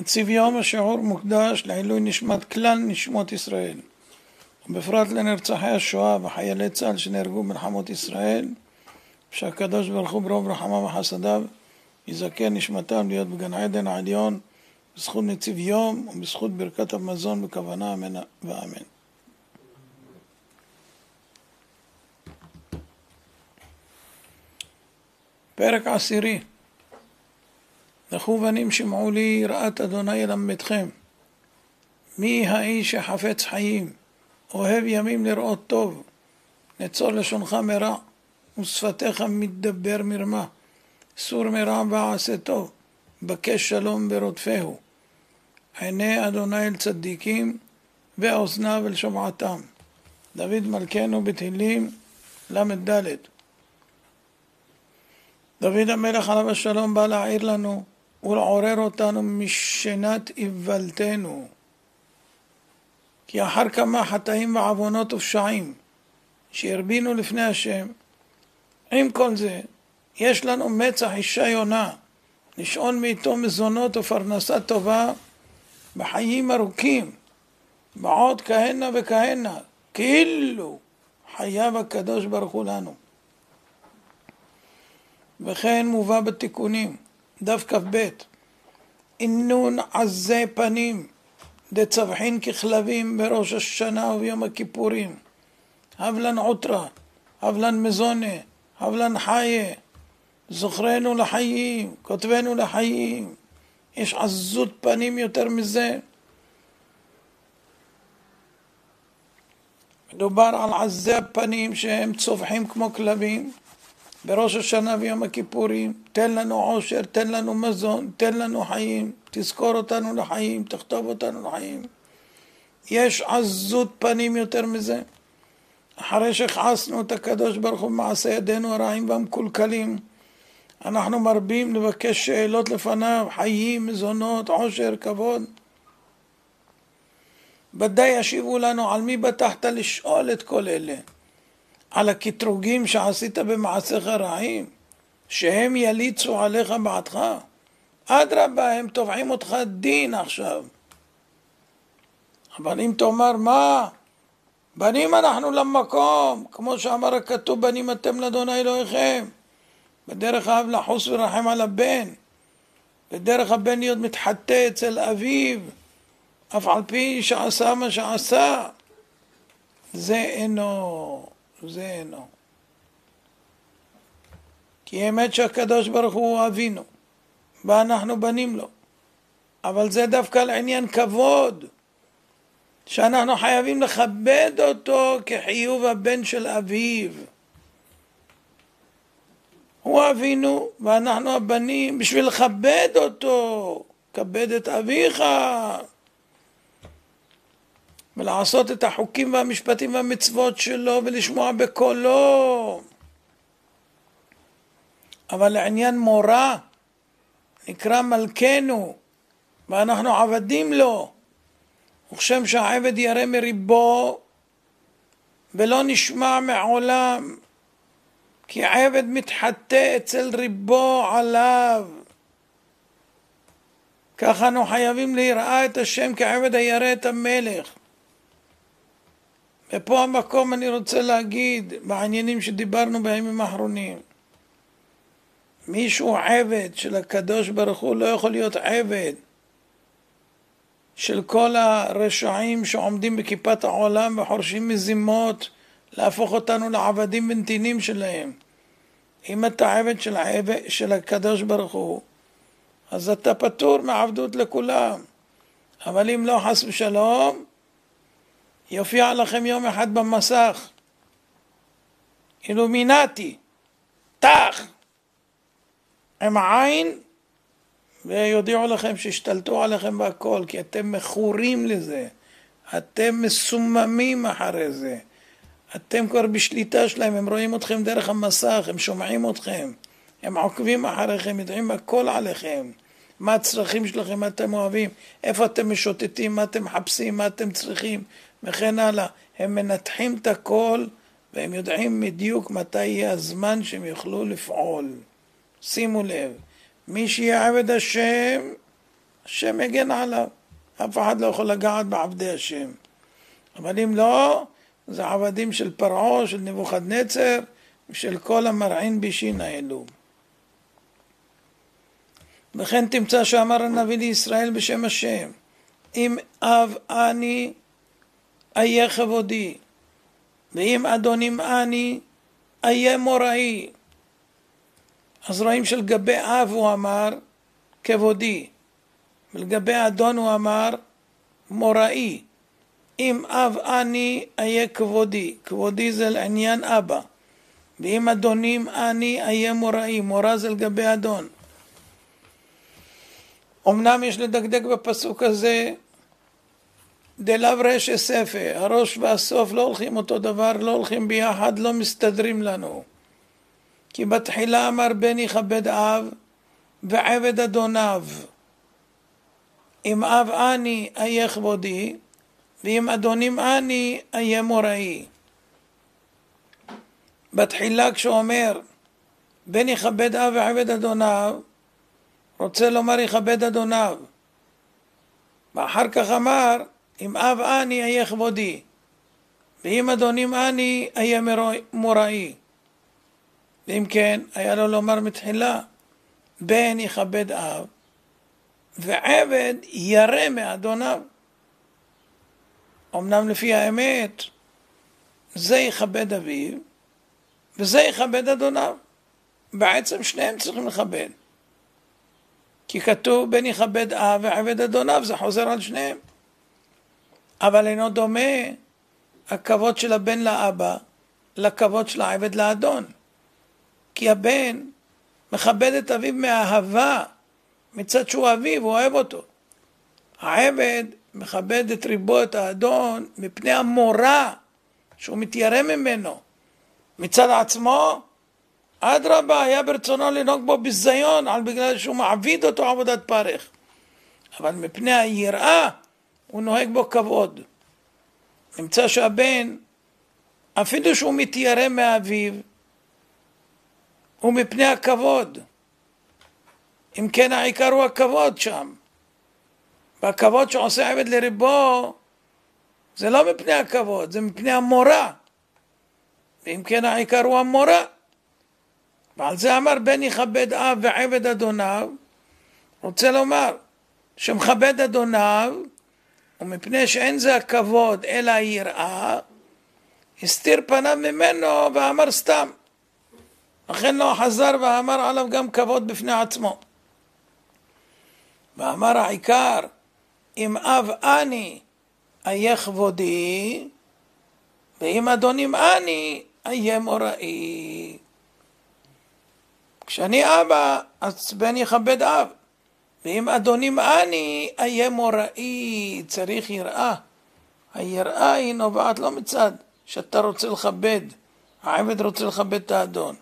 נציב יום השיעור מוקדש לעילוי נשמת כלל נשמות ישראל, ובפרט לנרצחי השואה וחיילי צה"ל שנהרגו במלחמות ישראל, שהקדוש ברוך הוא ברוב רחמיו וחסדיו יזכה נשמתם להיות בגן עדן העליון בזכות נציב יום ובזכות ברכת המזון בכוונה אמן ואמן. פרק עשירי לכו בנים שמעו לי יראת אדוני ילמדכם מי האיש שחפץ חיים? אוהב ימים לראות טוב. נצור לשונך מרע ושפתיך מתדבר מרמה. סור מרע ועשה טוב בקש שלום ברודפהו. עיני אדוני אל צדיקים ואוזניו אל שומעתם. דוד מלכנו בתהילים ל"ד דוד המלך עליו השלום בא להעיר לנו ולעורר אותנו משנת איוולתנו. כי אחר כמה חטאים ועוונות ופשעים שהרבינו לפני השם, עם כל זה, יש לנו מצח אישה יונה, לשאול מאיתו מזונות ופרנסה טובה בחיים ארוכים, בעוד כהנה וכהנה, כאילו חייב הקדוש ברוך הוא לנו. וכן מובא בתיקונים, דף כ"ב, אינון עזי פנים, דצווחין ככלבים בראש השנה וביום הכיפורים, הבלן עוטרה, הבלן מזונה, הבלן חיה, זוכרנו לחיים, כותבנו לחיים, יש עזות פנים יותר מזה. מדובר על עזי הפנים שהם צווחים כמו כלבים, בראש השנה ויום הכיפורים, תן לנו עושר, תן לנו מזון, תן לנו חיים, תזכור אותנו לחיים, תכתוב אותנו לחיים. יש עזות פנים יותר מזה. אחרי שכעסנו את הקדוש ברוך הוא במעשה ידינו הרעים והמקולקלים, אנחנו מרבים לבקש שאלות לפניו, חיים, מזונות, עושר, כבוד. ודאי ישיבו לנו על מי בטחת לשאול את כל אלה. על הקטרוגים שעשית במעשיך רעים, שהם יליצו עליך בעדך. אדרבה, הם תובעים אותך דין עכשיו. אבל אם תאמר מה? בנים אנחנו למקום, כמו שאמר הכתוב, בנים אתם לאדוני אלוהיכם. בדרך האב לחוס ורחם על הבן, בדרך הבן להיות מתחטא אצל אביו, אף על פי שעשה מה שעשה. זה אינו זה אינו. כי האמת שהקדוש ברוך הוא אבינו, ואנחנו בנים לו. אבל זה דווקא לעניין כבוד, שאנחנו חייבים לכבד אותו כחיוב הבן של אביו. הוא אבינו ואנחנו הבנים, בשביל לכבד אותו, כבד את אביך. ולעשות את החוקים והמשפטים והמצוות שלו ולשמוע בקולו. אבל לעניין מורה, נקרא מלכנו, ואנחנו עבדים לו. וכשם שהעבד ירא מריבו ולא נשמע מעולם, כי עבד מתחטא אצל ריבו עליו. ככה אנו חייבים ליראה את השם כעבד הירא את המלך. ופה המקום אני רוצה להגיד בעניינים שדיברנו בימים האחרונים. מישהו עבד של הקדוש ברוך הוא לא יכול להיות עבד של כל הרשעים שעומדים בכיפת העולם וחורשים מזימות להפוך אותנו לעבדים ונתינים שלהם. אם אתה עבד של, העבד, של הקדוש ברוך הוא, אז אתה פטור מעבדות לכולם. אבל אם לא, חס ושלום, יופיע לכם יום אחד במסך. אילומינטי, תח, עם עין, ויודיעו לכם שהשתלטו עליכם בהכל, כי אתם מכורים לזה, אתם מסוממים אחרי זה, אתם כבר בשליטה שלהם, הם רואים אתכם דרך המסך, הם שומעים אתכם, הם עוקבים אחריכם, יודעים הכל עליכם, מה הצרכים שלכם, מה אתם אוהבים, איפה אתם משוטטים, מה אתם מחפשים, מה אתם צריכים, וכן הלאה. הם מנתחים את הכל והם יודעים בדיוק מתי יהיה הזמן שהם יוכלו לפעול. שימו לב, מי שיהיה עבד השם השם יגן עליו. אף אחד לא יכול לגעת בעבדי השם. אבל אם לא, זה עבדים של פרעה, של נבוכדנצר ושל כל המרעין בישין האלו. וכן תמצא שאמר הנביא לישראל בשם השם, אם אב אני איה כבודי, ואם אדונים אני איה מוראי. אז רואים שלגבי אב הוא אמר כבודי, ולגבי אדון הוא אמר מוראי. אם אב אני איה כבודי, כבודי זה לעניין אבא, ואם אדונים אני איה מוראי, מורא זה לגבי אדון. אמנם יש לדקדק בפסוק הזה דלאו רשע ספר, הראש והסוף לא הולכים אותו דבר, לא הולכים ביחד, לא מסתדרים לנו. כי בתחילה אמר בן יכבד אב ועבד אדוניו. אם אב אני איה כבודי, ואם אדונים אני איה מוראי. בתחילה כשהוא אומר בן יכבד אב ועבד אדוניו, רוצה לומר יכבד אדוניו. ואחר כך אמר אם אב אני אהיה כבודי, ואם אדונים אני אהיה מוראי. ואם כן, היה לו לומר מתחילה, בן יכבד אב, ועבד ירא מאדוניו. אמנם לפי האמת, זה יכבד אביו, וזה יכבד אדוניו. בעצם שניהם צריכים לכבד. כי כתוב בן יכבד אב ועבד אדוניו, זה חוזר על שניהם. אבל אינו דומה הכבוד של הבן לאבא לכבוד של העבד לאדון. כי הבן מכבד את אביו מאהבה, מצד שהוא אביו, הוא אוהב אותו. העבד מכבד את ריבו, את האדון, מפני המורא שהוא מתיירא ממנו. מצד עצמו, אדרבה, היה ברצונו לנהוג בו ביזיון, על בגלל שהוא מעביד אותו עבודת פרך. אבל מפני היראה, הוא נוהג בו כבוד. נמצא שהבן, אפילו שהוא מתיירא מאביו, הוא מפני הכבוד. אם כן העיקר הוא הכבוד שם. והכבוד שעושה עבד לריבו זה לא מפני הכבוד, זה מפני המורא. ואם כן העיקר הוא המורא. ועל זה אמר בן יכבד אב ועבד אדוניו, רוצה לומר שמכבד אדוניו ומפני שאין זה הכבוד אלא היראה, הסתיר פניו ממנו ואמר סתם. לכן לא חזר ואמר עליו גם כבוד בפני עצמו. ואמר העיקר, אם אב אני איה כבודי, ואם אדונים אני איה מוראי. כשאני אבא, אז בן יכבד אב. ואם אדונים אני, אהיה מוראי, צריך יראה. היראה היא נובעת לא מצד שאתה רוצה לכבד, העבד רוצה לכבד את האדון,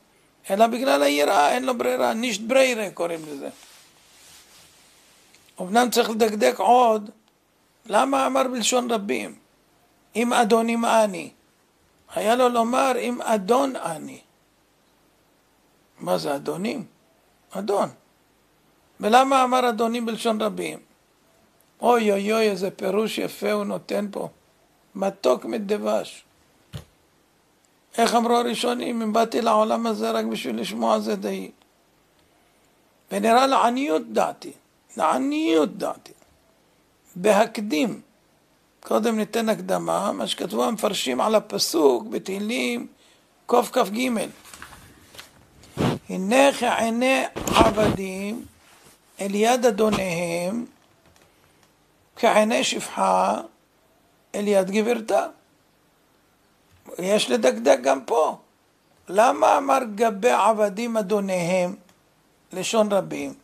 אלא בגלל היראה, אין לו ברירה, נישט בריירה קוראים לזה. אמנם צריך לדקדק עוד, למה אמר בלשון רבים? אם אדונים אני. היה לו לומר אם אדון אני. מה זה אדונים? אדון. ולמה אמר אדוני בלשון רבים? אוי אוי אוי, איזה פירוש יפה הוא נותן פה. מתוק מדבש. איך אמרו הראשונים, אם באתי לעולם הזה רק בשביל לשמוע זה די. ונראה לעניות דעתי, לעניות דעתי, בהקדים, קודם ניתן הקדמה, מה שכתבו המפרשים על הפסוק בתהילים קכ"ג. הנה כעיני עבדים אל יד אדוניהם כעיני שפחה אל יד גברתה. יש לדקדק גם פה. למה אמר גבי עבדים אדוניהם, לשון רבים,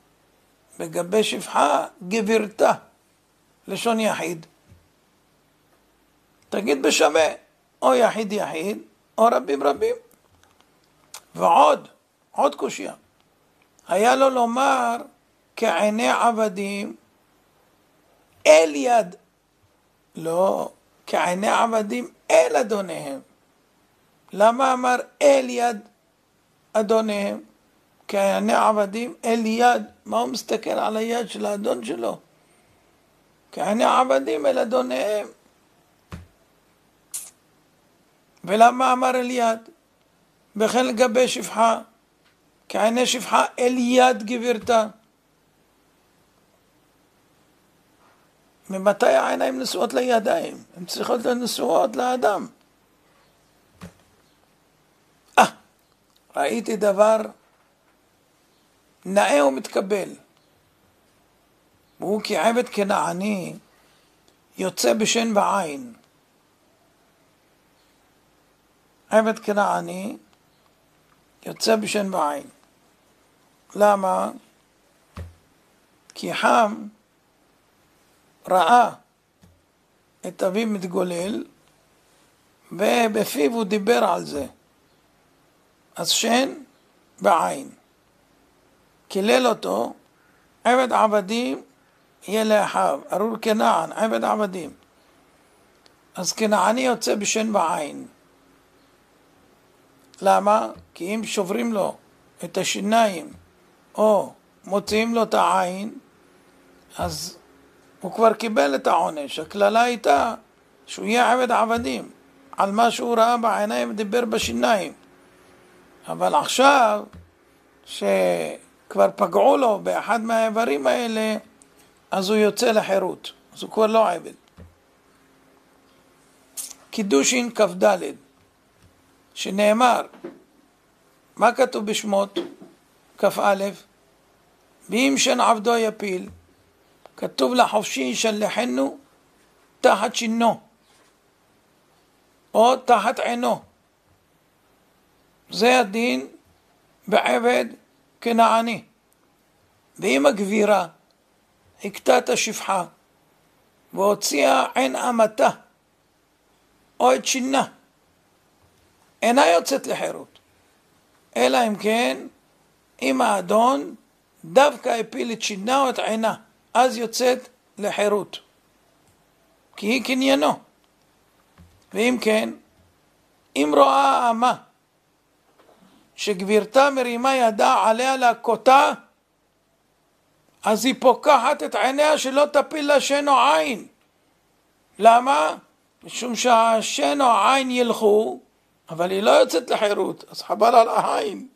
וגבי שפחה גברתה, לשון יחיד? תגיד בשווה, או יחיד יחיד, או רבים רבים. ועוד, עוד קושייה. היה לו לומר כעיני עבדים אל יד, לא, כעיני עבדים אל אדוניהם. למה אמר אל יד אדוניהם? כעיני עבדים אל יד, מה הוא מסתכל על היד של האדון שלו? כעיני עבדים אל אדוניהם. ולמה אמר אליעד? וכן לגבי שפחה, כעיני שפחה אל יד גבירתה. ממתי העיניים נשואות לידיים? הן צריכות להיות נשואות לאדם. אה, ראיתי דבר נאה ומתקבל. והוא כי עבד כנעני יוצא בשן בעין. עבד כנעני יוצא בשן בעין. למה? כי חם ראה את אביו מתגולל ובפיו הוא דיבר על זה. אז שן בעין. קילל אותו, עבד עבדים יהיה לאחיו, ארור כנען, עבד עבדים. אז כנעני יוצא בשן בעין. למה? כי אם שוברים לו את השיניים או מוציאים לו את העין, אז הוא כבר קיבל את העונש. הקללה הייתה שהוא יהיה עבד עבדים על מה שהוא ראה בעיניים ודיבר בשיניים. אבל עכשיו, שכבר פגעו לו באחד מהאיברים האלה, אז הוא יוצא לחירות, אז הוא כבר לא עבד. קידושין כ"ד, שנאמר, מה כתוב בשמות כ"א? ואם שן עבדו יפיל, כתוב לחופשי ישלחנו תחת שינו, או תחת עינו. זה הדין בעבד כנעני. ואם הגבירה הכתה את השפחה והוציאה עין אמתה או את שינה, אינה יוצאת לחירות, אלא אם כן אם האדון דווקא הפיל את שינה או את עינה, אז יוצאת לחירות, כי היא קניינו. ואם כן, אם רואה האמה שגבירתה מרימה ידה עליה להכותה, אז היא פוקחת את עיניה שלא תפיל לה שן או עין. למה? משום שהשן או העין ילכו, אבל היא לא יוצאת לחירות, אז חבל על העין.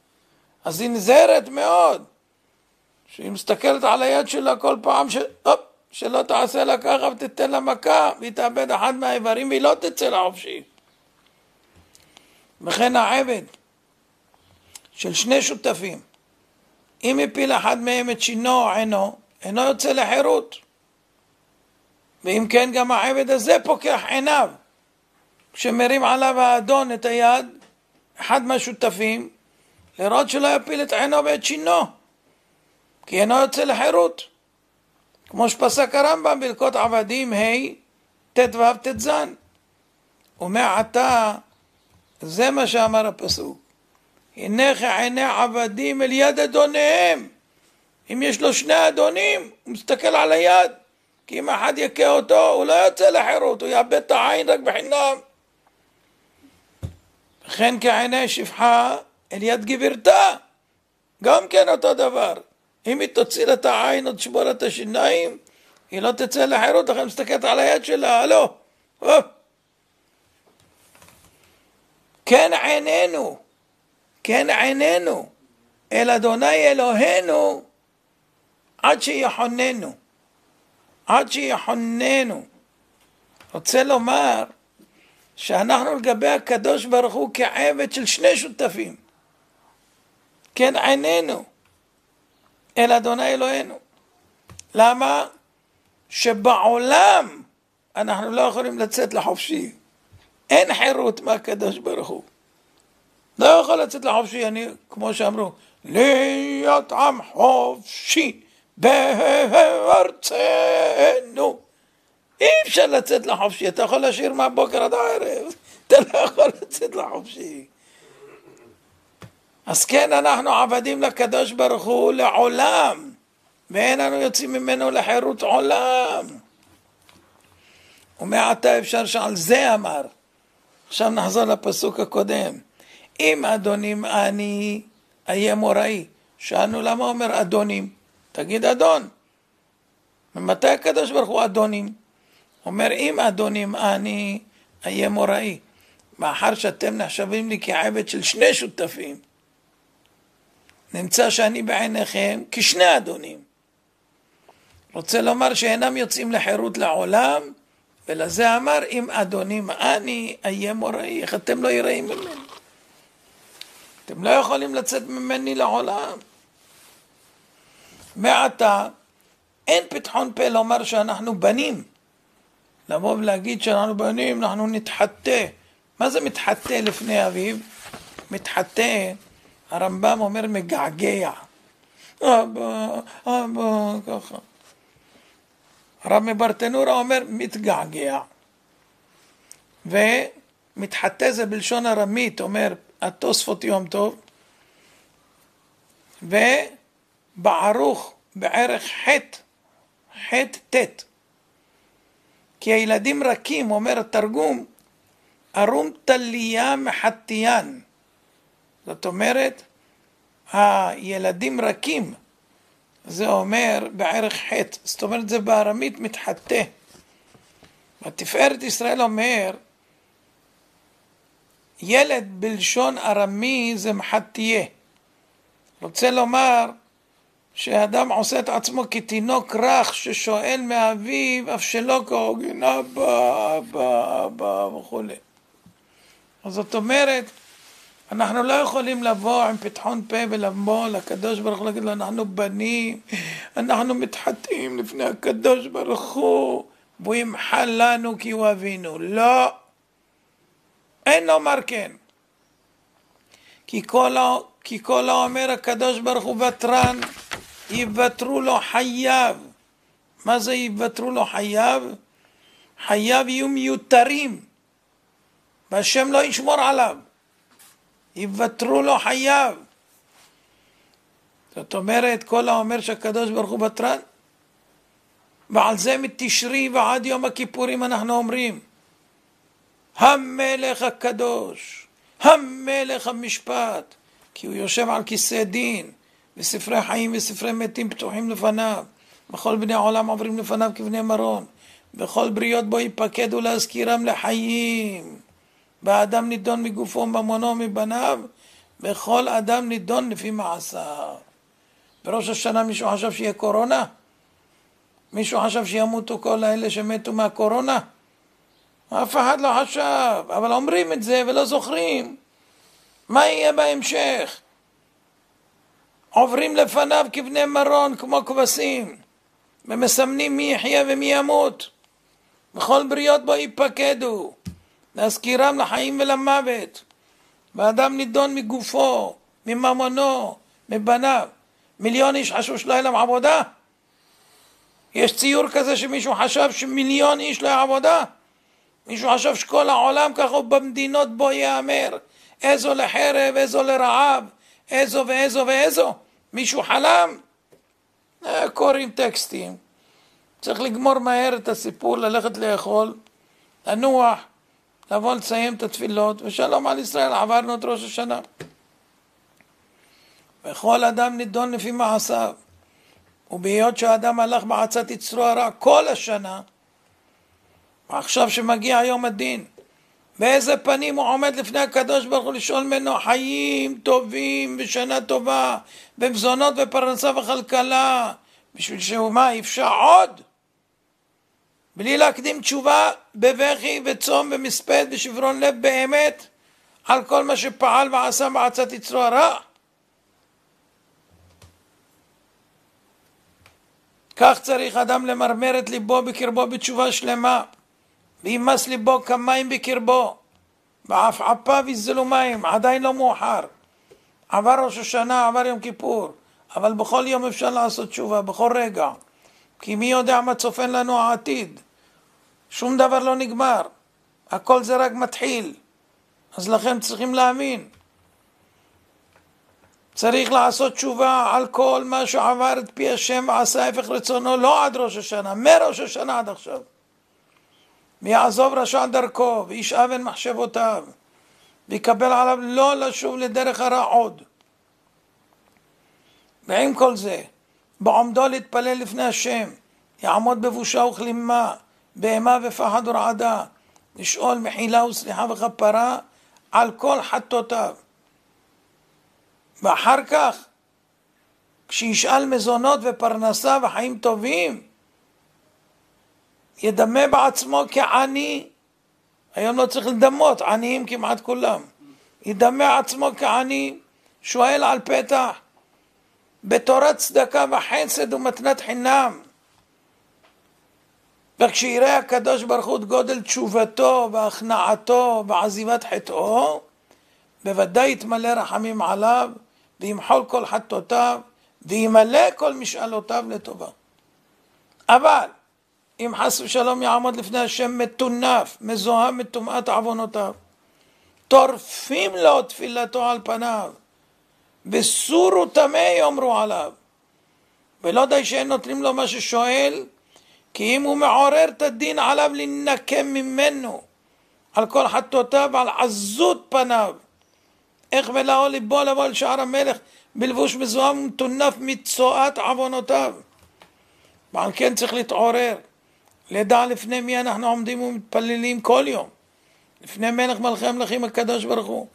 אז היא נזהרת מאוד, שהיא מסתכלת על היד שלה כל פעם, ש... אופ, שלא תעשה לה ככה ותתן לה מכה, והיא תאבד אחד מהאיברים והיא לא תצא לחופשי. וכן העבד של שני שותפים אם הפיל אחד מהם את שינו או עינו, אינו יוצא לחירות. ואם כן, גם העבד הזה פוקח עיניו. כשמרים עליו האדון את היד, אחד מהשותפים, לראות שלא יפיל את עינו ואת שינו, כי אינו יוצא לחירות. כמו שפסק הרמב"ם בלקות עבדים ה' ט"ו ט"ז. ומעתה, זה מה שאמר הפסוק. הנך עיני עבדים אל יד אדוניהם. אם יש לו שני אדונים, הוא מסתכל על היד. כי אם אחד יכה אותו, הוא לא יוצא לחירות, הוא יאבד את העין רק בחינם. וכן כעיני שפחה אל יד גבירתה. גם כן אותו דבר. אם היא תוציא לה את העין או תשבור לה את השיניים, היא לא תצא לחירות, לכן מסתכלת על היד שלה, הלו. כן עינינו. כן עינינו אל אדוני אלוהינו עד שיחוננו, עד שיחוננו. רוצה לומר שאנחנו לגבי הקדוש ברוך הוא כעבד של שני שותפים. כן עינינו אל אדוני אלוהינו. למה? שבעולם אנחנו לא יכולים לצאת לחופשי. אין חירות מהקדוש ברוך הוא. לא יכול לצאת לחופשי, אני, כמו שאמרו, להיות עם חופשי בארצנו. אי אפשר לצאת לחופשי, אתה יכול להשאיר מהבוקר עד הערב, אתה לא יכול לצאת לחופשי. אז כן, אנחנו עבדים לקדוש ברוך הוא לעולם, ואין אנו יוצאים ממנו לחירות עולם. ומעתה אפשר שעל זה אמר. עכשיו נחזור לפסוק הקודם. אם אדונים אני אהיה מוראי. שאלנו למה אומר אדונים? תגיד אדון. מתי הקדוש ברוך הוא אדונים? אומר אם אדונים אני אהיה מוראי, מאחר שאתם נחשבים לי כעבד של שני שותפים, נמצא שאני בעיניכם כשני אדונים. רוצה לומר שאינם יוצאים לחירות לעולם, ולזה אמר אם אדונים אני אהיה מוראי, איך אתם לא יראים ממני? אתם לא יכולים לצאת ממני לעולם. מעתה אין פתחון פה לומר שאנחנו בנים. לבוא ולהגיד שאנחנו בנים, אנחנו נתחטא. מה זה מתחטא לפני אביו? מתחטא, הרמב"ם אומר מגעגע. אבא, אבא, ככה. הרב מברטנורה אומר מתגעגע. ומתחטא זה בלשון ארמית, אומר התוספות יום טוב. ובערוך בערך חטא ח' ט'. כי הילדים רכים, אומר התרגום, ארום תליה מחטיין. זאת אומרת, הילדים רכים, זה אומר בערך ח', זאת אומרת זה בארמית מתחטא. בתפארת ישראל אומר, ילד בלשון ארמי זה מחטיה. רוצה לומר שאדם עושה את עצמו כתינוק רך ששואל מאביו, אף שלא כהוגן, אבא, אבא, אבא וכולי. זאת אומרת, אנחנו לא יכולים לבוא עם פתחון פה ולבוא לקדוש ברוך הוא להגיד לו, אנחנו בנים, אנחנו מתחטאים לפני הקדוש ברוך הוא, והוא ימחל לנו כי הוא אבינו. לא, אין לומר כן. כי כל, כי כל האומר הקדוש ברוך הוא ותרן, יוותרו לו חייו. מה זה יוותרו לו חייו? חייו יהיו מיותרים, והשם לא ישמור עליו. יוותרו לו חייו. זאת אומרת, כל האומר שהקדוש ברוך הוא ותרן, ועל זה מתשרי ועד יום הכיפורים אנחנו אומרים, המלך הקדוש, המלך המשפט, כי הוא יושב על כיסא דין, וספרי חיים וספרי מתים פתוחים לפניו, וכל בני העולם עוברים לפניו כבני מרון, וכל בריות בו יפקדו להזכירם לחיים. והאדם נידון מגופו, ממונו, מבניו, וכל אדם נידון לפי מעשיו. בראש השנה מישהו חשב שיהיה קורונה? מישהו חשב שימותו כל האלה שמתו מהקורונה? אף אחד לא חשב, אבל אומרים את זה ולא זוכרים. מה יהיה בהמשך? עוברים לפניו כבני מרון, כמו כבשים, ומסמנים מי יחיה ומי ימות. וכל בריות בו ייפקדו, להזכירם לחיים ולמוות. ואדם נידון מגופו, מממונו, מבניו. מיליון איש חשבו שלא יהיה להם עבודה? יש ציור כזה שמישהו חשב שמיליון איש לא יהיה עבודה? מישהו חשב שכל העולם ככה במדינות בו ייאמר איזו לחרב, איזו לרעב, איזו ואיזו ואיזו. מישהו חלם? אה, קוראים טקסטים. צריך לגמור מהר את הסיפור, ללכת לאכול, לנוח, לבוא לסיים את התפילות, ושלום על ישראל, עברנו את ראש השנה. וכל אדם נידון לפי מעשיו. ובהיות שהאדם הלך בעצת יצרו הרע כל השנה, ועכשיו שמגיע יום הדין, באיזה פנים הוא עומד לפני הקדוש ברוך הוא לשאול ממנו חיים טובים ושנה טובה במזונות ופרנסה וכלכלה בשביל שהוא מה יפשע עוד? בלי להקדים תשובה בבכי וצום ומספד ושברון לב באמת על כל מה שפעל ועשה בעצת יצרו הרע כך צריך אדם למרמר את ליבו בקרבו בתשובה שלמה וימס ליבו כמים בקרבו, ועפעפיו יזלו מים, עדיין לא מאוחר. עבר ראש השנה, עבר יום כיפור, אבל בכל יום אפשר לעשות תשובה, בכל רגע. כי מי יודע מה צופן לנו העתיד. שום דבר לא נגמר, הכל זה רק מתחיל. אז לכן צריכים להאמין. צריך לעשות תשובה על כל מה שעבר את פי השם ועשה ההפך רצונו, לא עד ראש השנה, מראש השנה עד עכשיו. ויעזוב רשע דרכו, וישאב אל מחשבותיו, ויקבל עליו לא לשוב לדרך הרע עוד. ועם כל זה, בעומדו להתפלל לפני השם, יעמוד בבושה וכלימה, בהמה ופחד ורעדה, לשאול מחילה וסליחה וכפרה על כל חטאותיו. ואחר כך, כשישאל מזונות ופרנסה וחיים טובים, ידמה בעצמו כעני, היום לא צריך לדמות, עניים כמעט כולם, ידמה עצמו כעני, שואל על פתח, בתורת צדקה וחסד ומתנת חינם. וכשיראה הקדוש ברוך הוא את גודל תשובתו והכנעתו ועזיבת חטאו, בוודאי יתמלא רחמים עליו וימחול כל חטאותיו וימלא כל משאלותיו לטובה. אבל אם חס ושלום יעמוד לפני השם מטונף, מזוהם מטומאת עוונותיו, טורפים לו תפילתו על פניו, וסורו טמא יאמרו עליו. ולא די שאין נותנים לו מה ששואל, כי אם הוא מעורר את הדין עליו להינקם ממנו על כל חטאותיו ועל עזות פניו. איך ולאו ליבו לבוא אל שער המלך בלבוש מזוהם ומטונף מצואת עוונותיו. ועל כן צריך להתעורר, לדע לפני מי אנחנו עומדים ומתפללים כל יום. לפני מלך מלכי המלכים הקדוש ברוך הוא,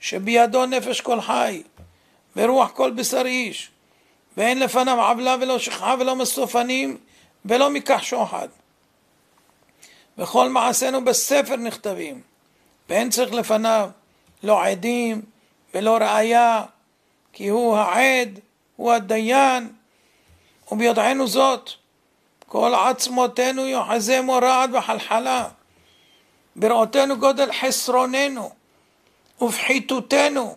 שבידו נפש כל חי, ורוח כל בשר איש, ואין לפניו עוולה ולא שכחה ולא מסופנים ולא מכך שוחד. וכל מעשינו בספר נכתבים, ואין צריך לפניו לא עדים ולא ראיה, כי הוא העד, הוא הדיין, וביודענו זאת, כל עצמותינו יוחזמו רעד וחלחלה, בראותנו גודל חסרוננו ופחיתותנו,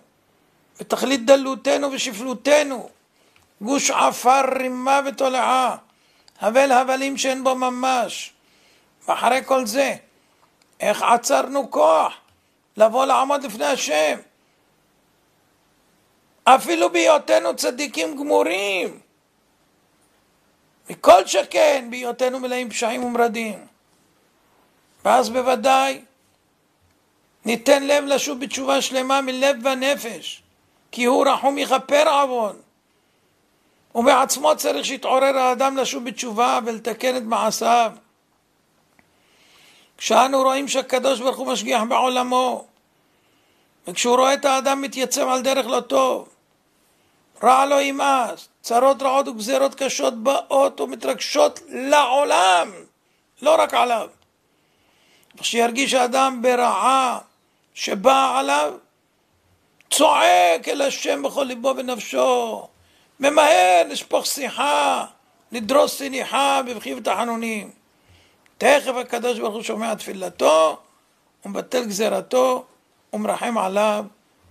ותכלית דלותנו ושפלותנו, גוש עפר, רימה ותולעה, הבל הבלים שאין בו ממש. ואחרי כל זה, איך עצרנו כוח לבוא לעמוד לפני השם? אפילו בהיותנו צדיקים גמורים, מכל שכן בהיותנו מלאים פשעים ומרדים. ואז בוודאי ניתן לב לשוב בתשובה שלמה מלב ונפש, כי הוא רחום יכפר עוון. ומעצמו צריך שיתעורר האדם לשוב בתשובה ולתקן את מעשיו. כשאנו רואים שהקדוש ברוך הוא משגיח בעולמו, וכשהוא רואה את האדם מתייצב על דרך לא טוב, רע לו ימאס, צרות רעות וגזרות קשות באות ומתרגשות לעולם, לא רק עליו. וכשירגיש האדם ברעה שבאה עליו, צועק אל השם בכל ליבו ונפשו, ממהר לשפוך שיחה, לדרוס סניחה בבכי ותחנונים. תכף הקדוש ברוך הוא שומע תפילתו, ומבטל גזירתו, ומרחם עליו,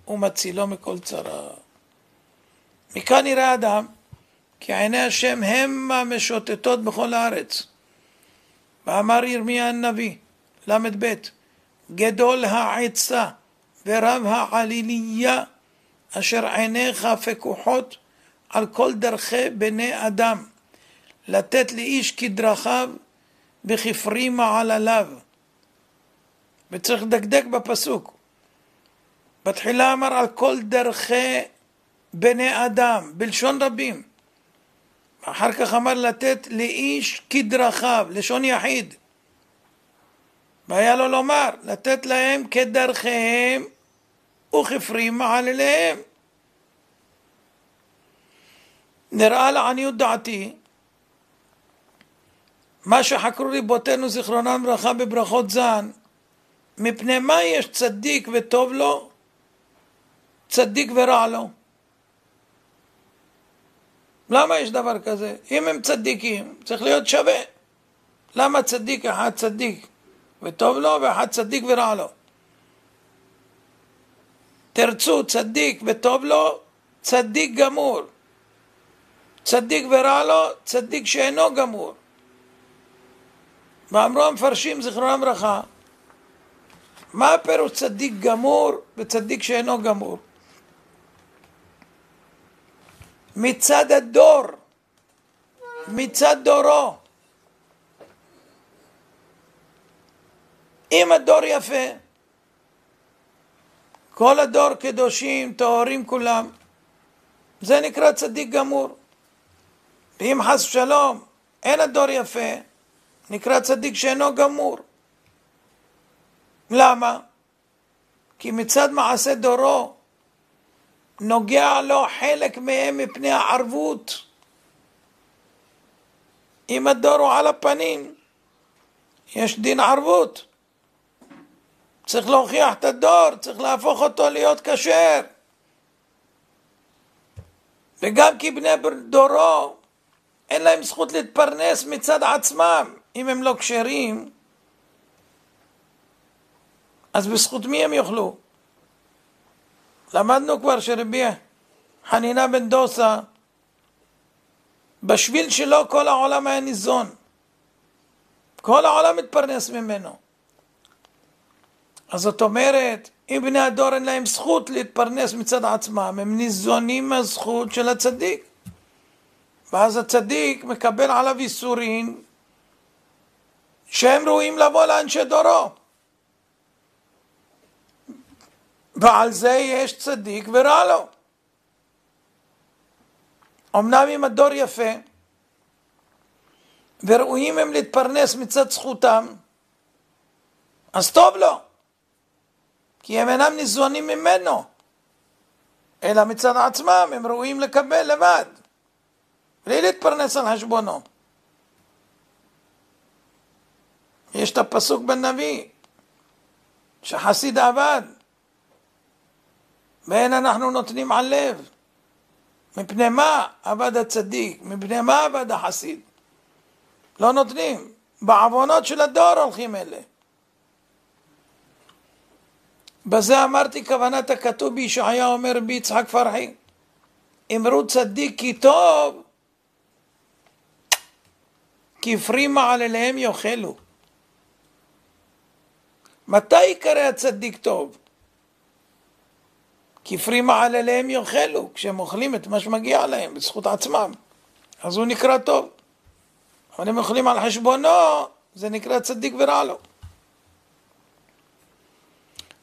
ומצילו מכל צרה. מכאן יראה אדם, כי עיני השם הם המשוטטות בכל הארץ. ואמר ירמיה הנביא, ל"ב, גדול העצה ורב העליליה, אשר עיניך פקוחות על כל דרכי בני אדם, לתת לאיש כדרכיו בכפרי מעלליו. וצריך לדקדק בפסוק. בתחילה אמר על כל דרכי בני אדם, בלשון רבים. אחר כך אמר לתת לאיש כדרכיו, לשון יחיד. והיה לו לומר, לתת להם כדרכיהם וכפרי מעלליהם. נראה לעניות דעתי מה שחקרו ריבותינו זיכרונם לברכה בברכות זן מפני מה יש צדיק וטוב לו צדיק ורע לו? למה יש דבר כזה? אם הם צדיקים צריך להיות שווה. למה צדיק אחד צדיק וטוב לו ואחד צדיק ורע לו? תרצו צדיק וטוב לו צדיק גמור צדיק ורע לו, צדיק שאינו גמור. ואמרו המפרשים זיכרונם ברכה, מה הפירוש צדיק גמור וצדיק שאינו גמור? מצד הדור, מצד דורו. אם הדור יפה, כל הדור קדושים, טהורים כולם, זה נקרא צדיק גמור. ואם חס ושלום אין הדור יפה, נקרא צדיק שאינו גמור. למה? כי מצד מעשה דורו נוגע לו חלק מהם מפני הערבות. אם הדור הוא על הפנים, יש דין ערבות. צריך להוכיח את הדור, צריך להפוך אותו להיות כשר. וגם כי בני דורו אין להם זכות להתפרנס מצד עצמם. אם הם לא כשרים, אז בזכות מי הם יאכלו? למדנו כבר שרבי חנינה בן דוסה, בשביל שלו כל העולם היה ניזון. כל העולם מתפרנס ממנו. אז זאת אומרת, אם בני הדור אין להם זכות להתפרנס מצד עצמם, הם ניזונים מהזכות של הצדיק. ואז הצדיק מקבל עליו איסורים שהם ראויים לבוא לאנשי דורו. ועל זה יש צדיק ורע לו. אמנם אם הדור יפה, וראויים הם להתפרנס מצד זכותם, אז טוב לו, כי הם אינם ניזונים ממנו, אלא מצד עצמם הם ראויים לקבל לבד, בלי להתפרנס על חשבונו. יש את הפסוק בנביא, שחסיד עבד, ואין אנחנו נותנים על לב. מפני מה עבד הצדיק? מפני מה עבד החסיד? לא נותנים. בעוונות של הדור הולכים אלה. בזה אמרתי כוונת הכתוב בישעיה אומר בי יצחק פרחי אמרו צדיק כי טוב כפרי מעלליהם יאכלו מתי יקרא הצדיק טוב? כפרי מעלליהם יאכלו, כשהם אוכלים את מה שמגיע להם בזכות עצמם, אז הוא נקרא טוב. אבל אם אוכלים על חשבונו, זה נקרא צדיק ורע לו.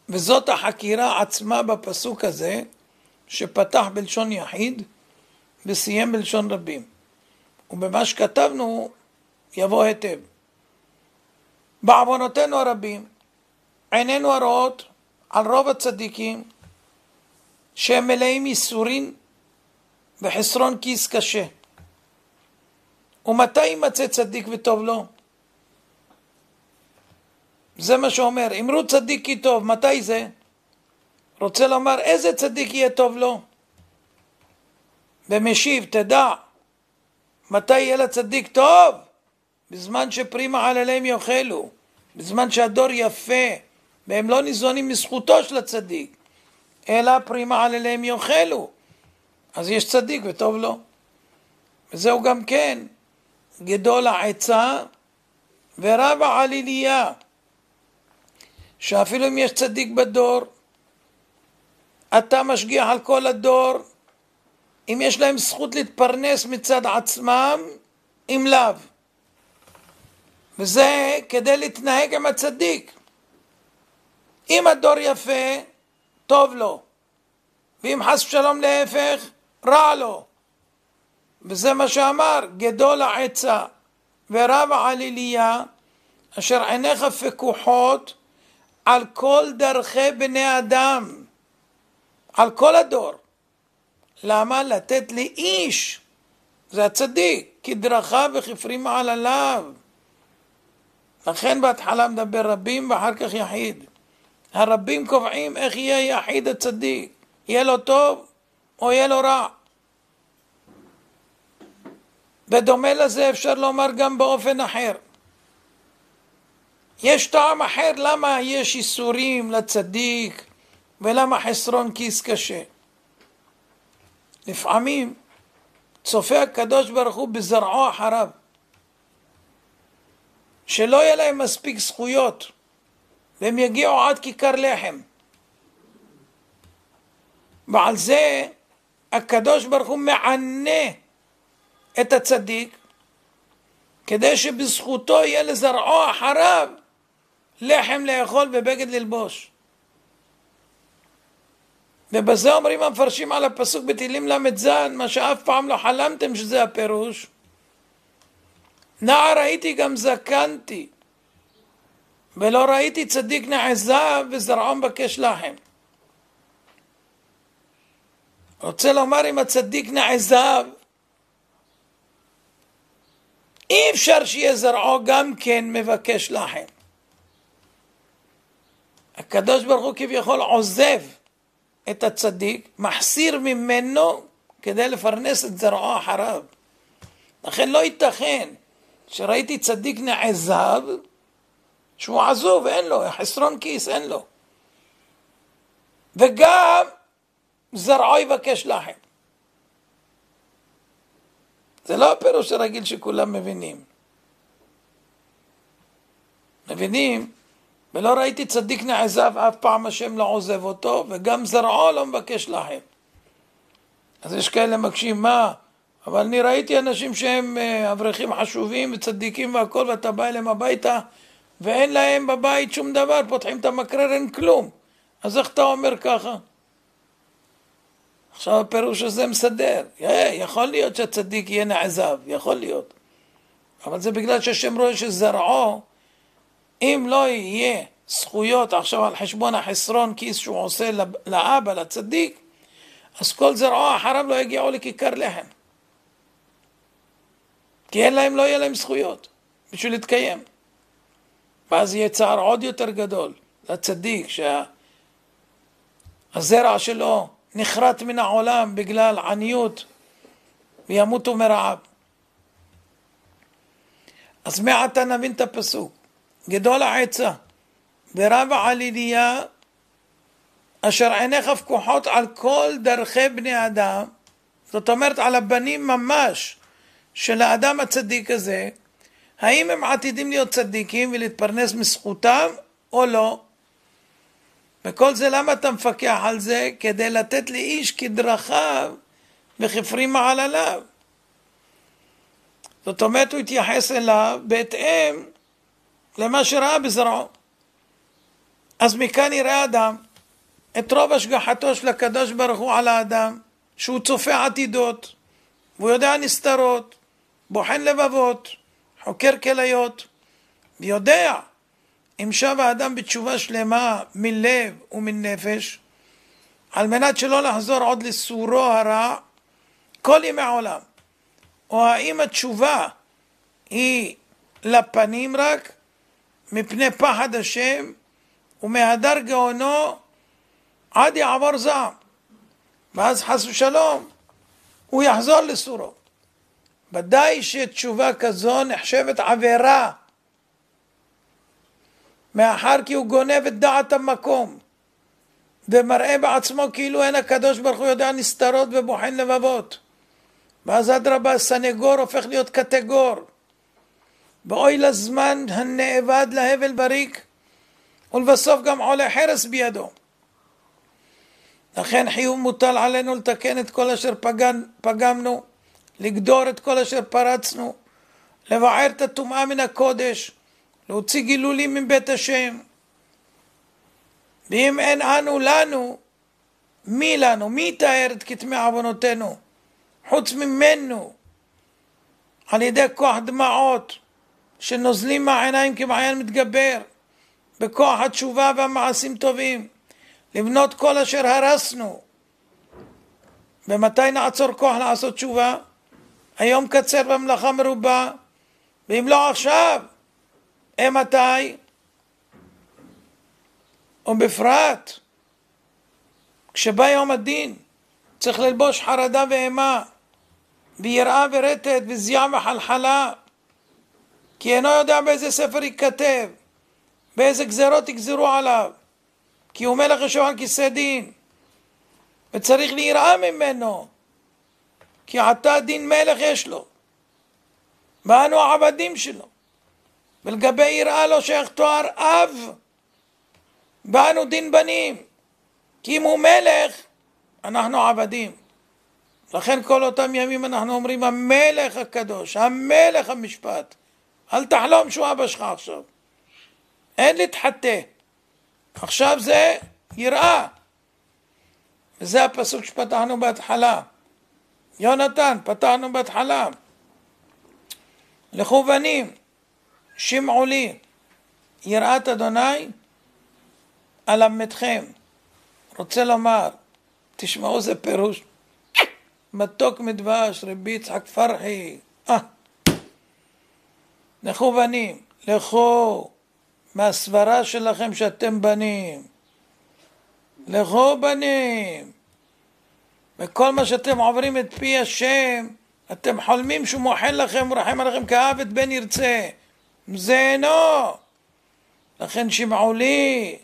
וזאת החקירה עצמה בפסוק הזה, שפתח בלשון יחיד וסיים בלשון רבים. ובמה שכתבנו יבוא היטב. בעוונותינו הרבים, עינינו הרואות על רוב הצדיקים שהם מלאים ייסורים וחסרון כיס קשה. ומתי יימצא צדיק וטוב לו? זה מה שאומר, אמרו צדיק כי טוב, מתי זה? רוצה לומר איזה צדיק יהיה טוב לו? ומשיב, תדע, מתי יהיה לצדיק טוב? בזמן שפרי מעלליהם יאכלו, בזמן שהדור יפה, והם לא ניזונים מזכותו של הצדיק. אלא פרימה עליהם יאכלו. אז יש צדיק וטוב לו. וזהו גם כן גדול העצה ורב העליליה. שאפילו אם יש צדיק בדור, אתה משגיח על כל הדור, אם יש להם זכות להתפרנס מצד עצמם, אם לאו. וזה כדי להתנהג עם הצדיק. אם הדור יפה, טוב לו, ואם חס ושלום להפך, רע לו. וזה מה שאמר, גדול העצה ורב העליליה, אשר עיניך פקוחות על כל דרכי בני אדם, על כל הדור. למה? לתת לאיש, זה הצדיק, כדרכיו וכפרי מעלליו. לכן בהתחלה מדבר רבים ואחר כך יחיד. הרבים קובעים איך יהיה יחיד הצדיק, יהיה לו טוב או יהיה לו רע. בדומה לזה אפשר לומר גם באופן אחר. יש טעם אחר למה יש איסורים לצדיק ולמה חסרון כיס קשה. לפעמים צופה הקדוש ברוך הוא בזרעו אחריו, שלא יהיה להם מספיק זכויות. והם יגיעו עד כיכר לחם. ועל זה הקדוש ברוך הוא מענה את הצדיק כדי שבזכותו יהיה לזרעו אחריו לחם לאכול ובגד ללבוש. ובזה אומרים המפרשים על הפסוק בתהילים ל"ז, מה שאף פעם לא חלמתם שזה הפירוש, נער הייתי גם זקנתי, ולא ראיתי צדיק נעזב וזרעו מבקש לחם. רוצה לומר אם הצדיק נעזב, אי אפשר שיהיה זרעו גם כן מבקש לחם. הקדוש ברוך הוא כביכול עוזב את הצדיק, מחסיר ממנו כדי לפרנס את זרעו אחריו. לכן לא ייתכן שראיתי צדיק נעזב שהוא עזוב, אין לו, חסרון כיס, אין לו. וגם זרעו יבקש לחם. זה לא הפירוש הרגיל שכולם מבינים. מבינים? ולא ראיתי צדיק נעזב, אף פעם השם לא עוזב אותו, וגם זרעו לא מבקש לחם. אז יש כאלה מקשים, מה? אבל אני ראיתי אנשים שהם אה, אברכים חשובים וצדיקים והכל, ואתה בא אליהם הביתה, ואין להם בבית שום דבר, פותחים את המקרר, אין כלום. אז איך אתה אומר ככה? עכשיו הפירוש הזה מסדר. יכול להיות שהצדיק יהיה נעזב, יכול להיות. אבל זה בגלל שהשם רואה שזרעו, אם לא יהיה זכויות עכשיו על חשבון החסרון כיס שהוא עושה לאבא, לצדיק, אז כל זרעו אחריו לא יגיעו לכיכר לחם. כי אין להם, לא יהיה להם זכויות בשביל להתקיים. ואז יהיה צער עוד יותר גדול לצדיק שהזרע שלו נחרט מן העולם בגלל עניות וימותו מרעב. אז מעתה נבין את הפסוק. גדול העצה ורב העליליה אשר עיניך פקוחות על כל דרכי בני אדם, זאת אומרת על הבנים ממש של האדם הצדיק הזה, האם הם עתידים להיות צדיקים ולהתפרנס מזכותם או לא? וכל זה למה אתה מפקח על זה? כדי לתת לאיש כדרכיו וכפרי מעלליו. זאת אומרת הוא התייחס אליו בהתאם למה שראה בזרעו. אז מכאן יראה אדם את רוב השגחתו של הקדוש ברוך הוא על האדם, שהוא צופה עתידות, והוא יודע נסתרות, בוחן לבבות, חוקר כליות, ויודע אם שב האדם בתשובה שלמה מלב ומנפש, על מנת שלא לחזור עוד לסורו הרע כל ימי העולם, או האם התשובה היא לפנים רק, מפני פחד השם ומהדר גאונו עד יעבור זעם, ואז חס ושלום הוא יחזור לסורו. ודאי שתשובה כזו נחשבת עבירה מאחר כי הוא גונב את דעת המקום ומראה בעצמו כאילו אין הקדוש ברוך הוא יודע נסתרות ובוחן לבבות. ואז אדרבה הסנגור הופך להיות קטגור. ואוי לזמן הנאבד להבל בריק ולבסוף גם עולה חרס בידו. לכן חיוב מוטל עלינו לתקן את כל אשר פגן, פגמנו לגדור את כל אשר פרצנו לבער את הטומאה מן הקודש להוציא גילולים מבית השם. ואם אין אנו לנו, מי לנו? מי יטהר את כתמי עוונותינו? חוץ ממנו, על ידי כוח דמעות שנוזלים מהעיניים כמעיין מתגבר, בכוח התשובה והמעשים טובים, לבנות כל אשר הרסנו. ומתי נעצור כוח לעשות תשובה? היום קצר במלאכה מרובה, ואם לא עכשיו, אימתי? ובפרט כשבא יום הדין צריך ללבוש חרדה ואימה ויראה ורטט וזיעה וחלחלה כי אינו יודע באיזה ספר ייכתב באיזה גזרות יגזרו עליו כי הוא מלך יושב על כיסא דין וצריך להיראה ממנו כי עתה דין מלך יש לו ואנו העבדים שלו ולגבי יראה לא שייך תואר אב, באנו דין בנים, כי אם הוא מלך, אנחנו עבדים. לכן כל אותם ימים אנחנו אומרים המלך הקדוש, המלך המשפט. אל תחלום שהוא אבא שלך עכשיו. אין להתחטא. עכשיו זה יראה. וזה הפסוק שפתחנו בהתחלה. יונתן, פתחנו בהתחלה. לכו בנים, שמעו לי, יראת אדוני אלמדכם. רוצה לומר, תשמעו זה פירוש, מתוק מדבש, רבי יצחק פרחי, אה, לכו בנים, לכו מהסברה שלכם שאתם בנים, לכו בנים, וכל מה שאתם עוברים את פי השם, אתם חולמים שהוא מוחל לכם ורחם עליכם כעבד בן ירצה. זה אינו. לכן שמעו לי,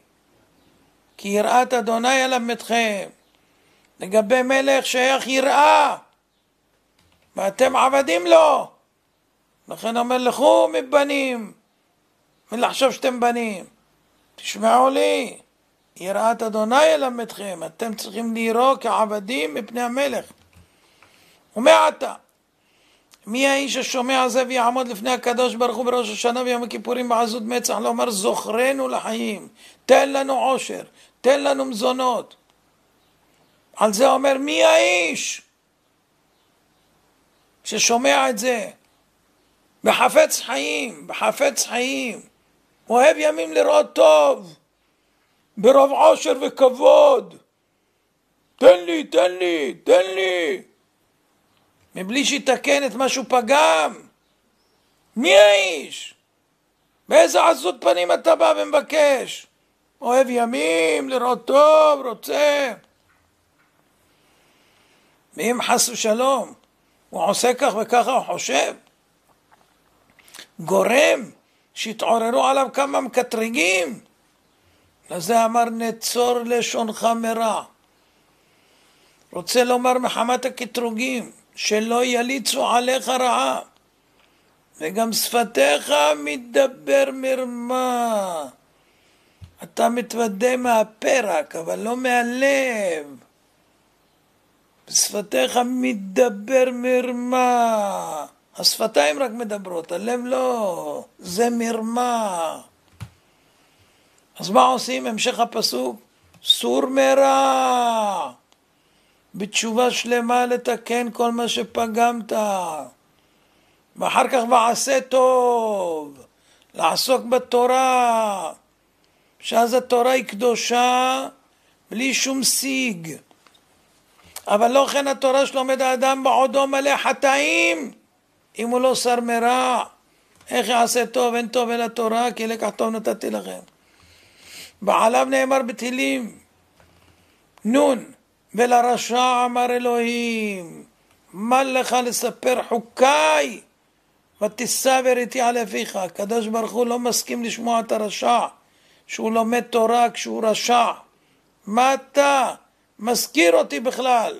כי יראת אדוני ילמדכם. לגבי מלך שייך יראה, ואתם עבדים לו. לכן אומר לכו מבנים, ולחשוב שאתם בנים. תשמעו לי, יראת אדוני ילמדכם, אתם צריכים לירוא כעבדים מפני המלך. ומעתה, מי האיש השומע זה ויעמוד לפני הקדוש ברוך הוא בראש השנה ויום הכיפורים בעזות מצח לומר זוכרנו לחיים, תן לנו עושר, תן לנו מזונות. על זה אומר מי האיש ששומע את זה בחפץ חיים, בחפץ חיים, אוהב ימים לראות טוב, ברוב עושר וכבוד. תן לי, תן לי, תן לי. מבלי שיתקן את מה שהוא פגם. מי האיש? באיזה עזות פנים אתה בא ומבקש? אוהב ימים, לראות טוב, רוצה. ואם חס ושלום הוא עושה כך וככה הוא חושב, גורם שהתעוררו עליו כמה מקטרגים. לזה אמר נצור לשונך מרע. רוצה לומר מחמת הקטרוגים, שלא יליצו עליך רעה, וגם שפתיך מדבר מרמה. אתה מתוודה מהפרק, אבל לא מהלב. בשפתיך מדבר מרמה. השפתיים רק מדברות, הלב לא. זה מרמה. אז מה עושים? המשך הפסוק, סור מרע. בתשובה שלמה לתקן כל מה שפגמת. ואחר כך ועשה טוב, לעסוק בתורה, שאז התורה היא קדושה בלי שום שיג. אבל לא כן התורה שלומד האדם בעודו מלא חטאים, אם הוא לא שר מרע. איך יעשה טוב? אין טוב אלא תורה, כי לקח טוב נתתי לכם. ועליו נאמר בתהילים נון ולרשע אמר אלוהים מה לך לספר חוקיי? ותסבר איתי על אביך. הקדוש ברוך הוא לא מסכים לשמוע את הרשע שהוא לומד תורה כשהוא רשע. מה אתה? מזכיר אותי בכלל.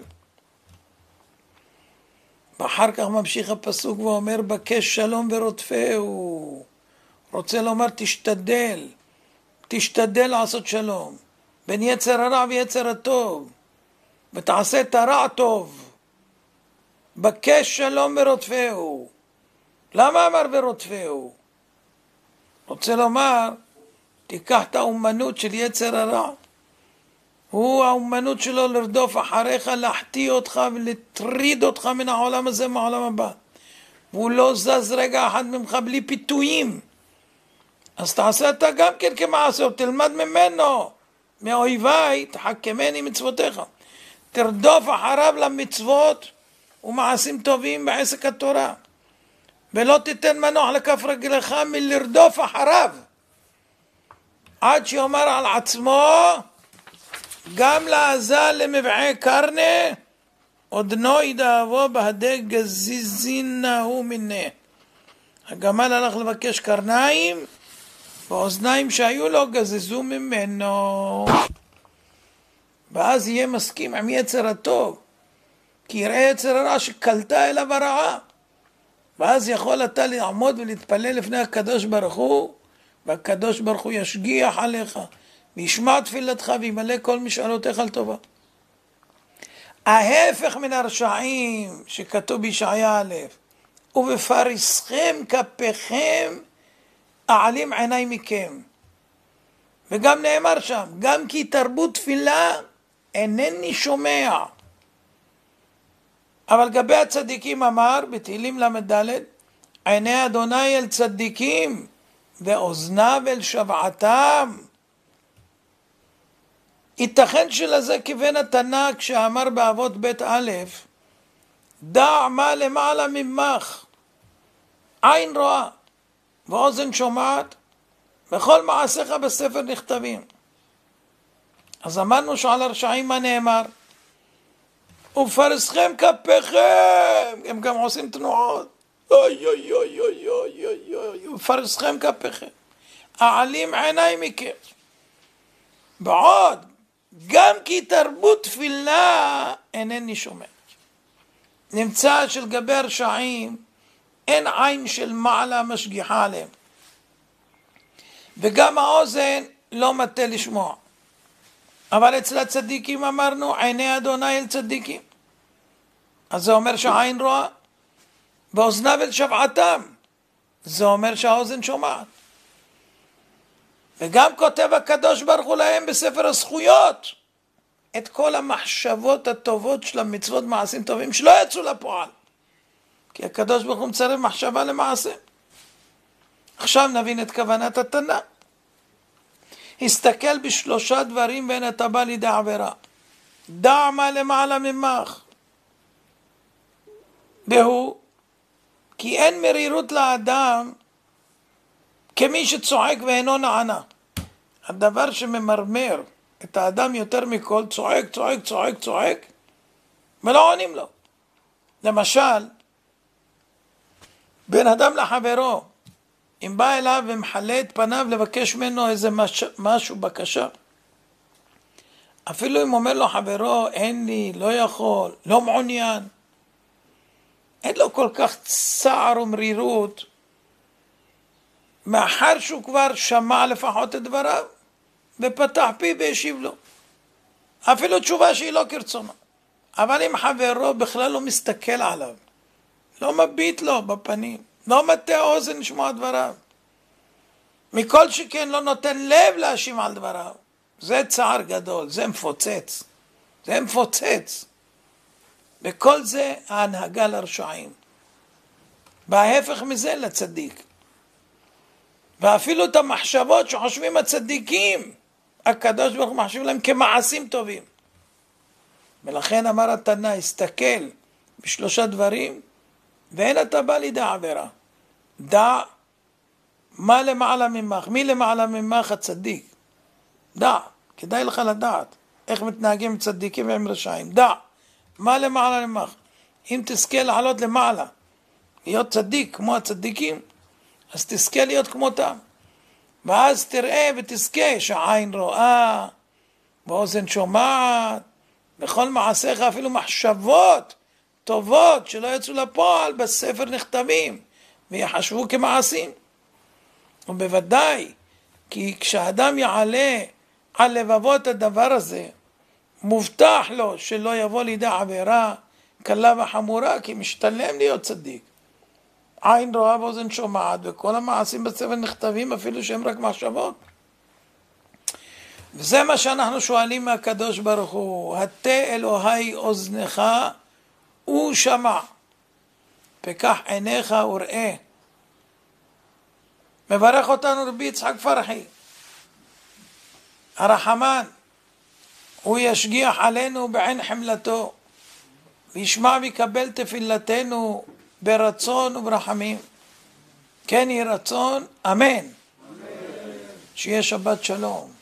ואחר כך ממשיך הפסוק ואומר בקש שלום ורודפהו. רוצה לומר תשתדל תשתדל לעשות שלום בין יצר הרע ויצר הטוב, ותעשה את הרע טוב. בקש שלום ורודפהו. למה אמר ורודפהו? רוצה לומר, תיקח את האומנות של יצר הרע. הוא האומנות שלו לרדוף אחריך, להחטיא אותך ולטריד אותך מן העולם הזה מהעולם הבא. והוא לא זז רגע אחד ממך בלי פיתויים. אז תעשה אתה גם כן כמעשה, תלמד ממנו, מאויביי, תחכמני מצוותיך. תרדוף אחריו למצוות ומעשים טובים בעסק התורה. ולא תיתן מנוח לכף רגלך מלרדוף אחריו. עד שיאמר על עצמו, גם לעזה למבעי קרנה, עוד נוי דאבו בהדי גזיזין הוא מיניה. הגמל הלך לבקש קרניים, והאוזניים שהיו לו גזזו ממנו. ואז יהיה מסכים עם יצר הטוב, כי יראה יצר הרע שקלטה אליו הרעה. ואז יכול אתה לעמוד ולהתפלל לפני הקדוש ברוך הוא, והקדוש ברוך הוא ישגיח עליך, וישמע תפילתך וימלא כל משאלותיך על טובה. ההפך מן הרשעים שכתוב בישעיה א', ובפריסכם כפיכם אעלים עיניי מכם. וגם נאמר שם, גם כי תרבו תפילה אינני שומע. אבל לגבי הצדיקים אמר בתהילים ל"ד, עיני אדוני אל צדיקים ואוזניו אל שבעתם. ייתכן שלזה כיוון התנא כשאמר באבות בית א', דע מה למעלה ממך, עין רואה ואוזן שומעת, וכל מעשיך בספר נכתבים. אז אמרנו שעל הרשעים מה נאמר? ופרסכם כפיכם, הם גם עושים תנועות. אוי אוי אוי אוי אוי אוי אוי, ופרסכם כפיכם. אעלים עיניי מכם. בעוד, גם כי תרבו תפילה אינני שומע. נמצא שלגבי הרשעים אין עין של מעלה משגיחה עליהם. וגם האוזן לא מטה לשמוע. אבל אצל הצדיקים אמרנו עיני אדוני אל צדיקים. אז זה אומר שהעין רואה, ואוזניו אל שבעתם. זה אומר שהאוזן שומעת. וגם כותב הקדוש ברוך הוא להם בספר הזכויות את כל המחשבות הטובות של המצוות מעשים טובים שלא יצאו לפועל. כי הקדוש ברוך הוא מצרף מחשבה למעשה. עכשיו נבין את כוונת התנא. הסתכל בשלושה דברים ואין אתה בא לידי עבירה. דע מה למעלה ממך. והוא, כי אין מרירות לאדם כמי שצועק ואינו נענה. הדבר שממרמר את האדם יותר מכל, צועק, צועק, צועק, צועק, ולא עונים לו. למשל, בין אדם לחברו, אם בא אליו ומחלה את פניו לבקש ממנו איזה מש... משהו, בקשה. אפילו אם אומר לו חברו, אין לי, לא יכול, לא מעוניין, אין לו כל כך צער ומרירות, מאחר שהוא כבר שמע לפחות את דבריו, ופתח פי והשיב לו. אפילו תשובה שהיא לא כרצונו. אבל אם חברו בכלל לא מסתכל עליו, לא מביט לו בפנים, לא מטה אוזן לשמוע דבריו. מכל שכן לא נותן לב להאשים על דבריו. זה צער גדול, זה מפוצץ. זה מפוצץ. וכל זה ההנהגה לרשעים. וההפך מזה לצדיק. ואפילו את המחשבות שחושבים הצדיקים, הקדוש ברוך הוא מחשיב להם כמעשים טובים. ולכן אמר התנא, הסתכל בשלושה דברים, ואין אתה בא לידי עבירה. דע מה למעלה ממך, מי למעלה ממך הצדיק. דע, כדאי לך לדעת איך מתנהגים עם צדיקים ועם רשעים. דע, מה למעלה ממך. אם תזכה לעלות למעלה, להיות צדיק כמו הצדיקים, אז תזכה להיות כמותם. ואז תראה ותזכה שהעין רואה, ואוזן שומעת, בכל מעשיך אפילו מחשבות טובות שלא יצאו לפועל בספר נכתבים ויחשבו כמעשים. ובוודאי כי כשאדם יעלה על לבבות הדבר הזה, מובטח לו שלא יבוא לידי עבירה קלה וחמורה, כי משתלם להיות צדיק. עין רואה ואוזן שומעת, וכל המעשים בספר נכתבים אפילו שהם רק מחשבות. וזה מה שאנחנו שואלים מהקדוש ברוך הוא, הטה אלוהי אוזנך ושמע, פקח עיניך וראה. מברך אותנו רבי יצחק פרחי, הרחמן, הוא ישגיח עלינו בעין חמלתו, וישמע ויקבל תפילתנו ברצון וברחמים. כן יהי רצון, אמן. אמן. שיהיה שבת שלום.